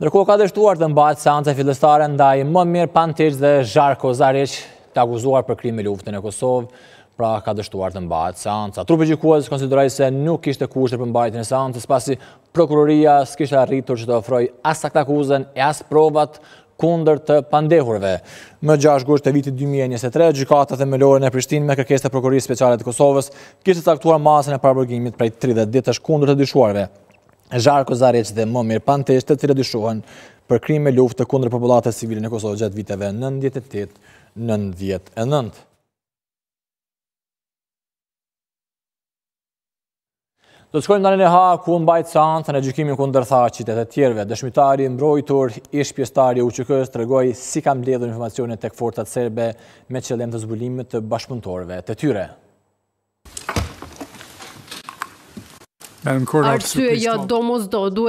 Ndërkohë ka dështuar të mbahet seanca fillestare ndaj Momir Pantiq dhe Zharko Zariq të akuzuar për krime lufte në Kosovë, pra ka dështuar të mbahet seanca. Trupi gjykues konsideroi se nuk kishte kushte për mbajtjen e seancës pasi prokuroria s'kishte arritur që të ofrojë as aktakuzën e as provat kundër të pandehurve. Më 6 gusht të vitit 2023, gjykata themelore në Prishtinë me kërkesë të Prokurorisë Speciale të Kosovës kishte caktuar masën e paraburgimit prej 30 ditësh kundër të dyshuarve, Zharko Zariq dhe Momir Pantiq, të cilët dyshohen për krime lufte kundër popullatës civile në Kosovë gjatë viteve 98-99. Do të shkojmë tani në Hagë ku u mbajt seanca e gjykimit kundër Thaçit e të tjerëve. Dëshmitari i mbrojtur, ish pjesëtari i UÇK-së tregoi si ka mbledhur informacione tek forcat serbe me qëllim të zbulimit të bashkëpunëtorëve të tyre. Arsyeja domosdo duhet